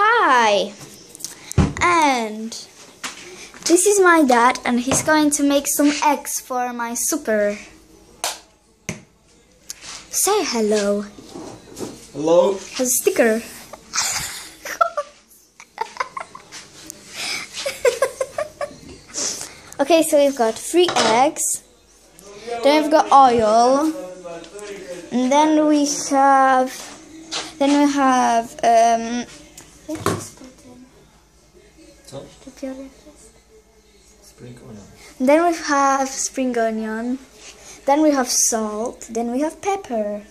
Hi! And this is my dad, and he's going to make some eggs for my super. Say hello. Hello. Has a sticker. okay, so we've got three eggs. Then we've got oil. And then we have then we have um Co? Spring onion. then we have spring onion. Then we have salt. Then we have pepper.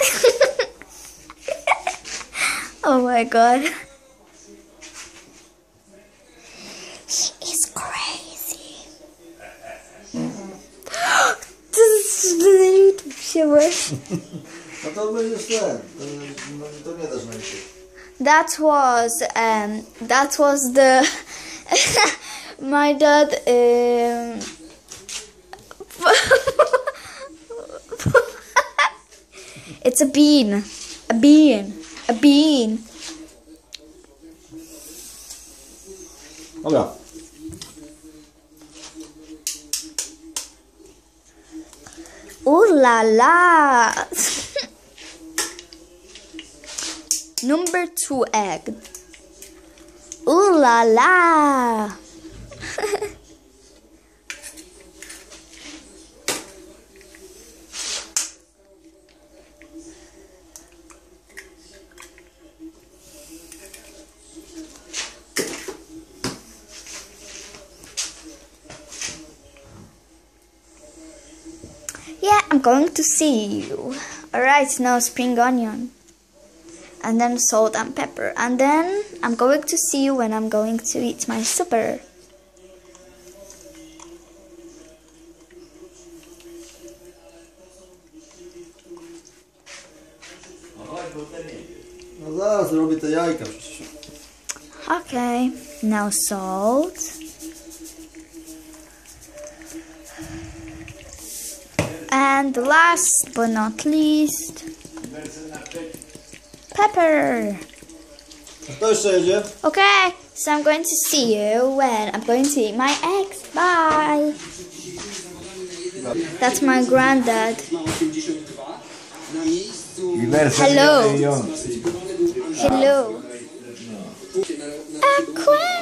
oh my god. YouTube się właśnie. No to będziesz ten. No, to nie dasz na that was um that was the my dad um it's a bean a bean a bean Dobra. Ooh la la. Number two egg. Ooh la la I'm going to see you. Alright, now spring onion. And then salt and pepper. And then I'm going to see you when I'm going to eat my supper. No zaraz robię te jajka przecież. Okay, now salt. And the last but not least, pepper. Kto jeszcze? Okay, so I'm going to see you when I'm going to eat my eggs. Bye. That's my granddad. Hello. Hello. Aquarium.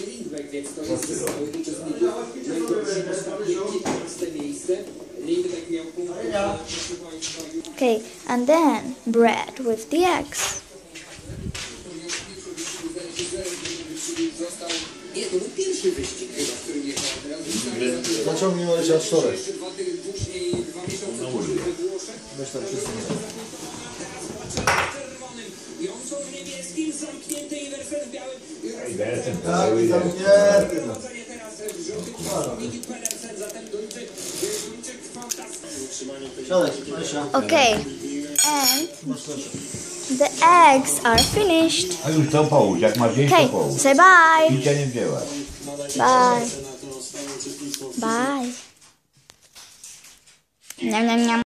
Na miejscu 15 Antony Lindbäck, więc to jest pojedyncze zbliżenie. Najgorsze ostatnie 15 miejsce. Lindbäck miał punkt, proszę Okay, and then bread with the eggs. Nie, to był pierwszy wyścig chyba, w którym jechał teraz. Zaciągnij Marysia czterech. Dwa tygodnie później, dwa miesiące później we Włoszech. Weź tam wszyscy. Czerwonym, Johnson w niebieskim, zamknięty Iversen w białym. Tak, zamknięty. no. Prowadzenie teraz w żółtym. Nicki Pedersen, zatem Duńczyk, Duńczyk fantastyczny. Utrzymanie tej Siadaj, Marysia. Okay, and the eggs are finished. A już to połóż, jak masz jeść to Okay, połóż. say bye. Picia nie wzięłaś. Bye. Bye. Niam, niam, niam.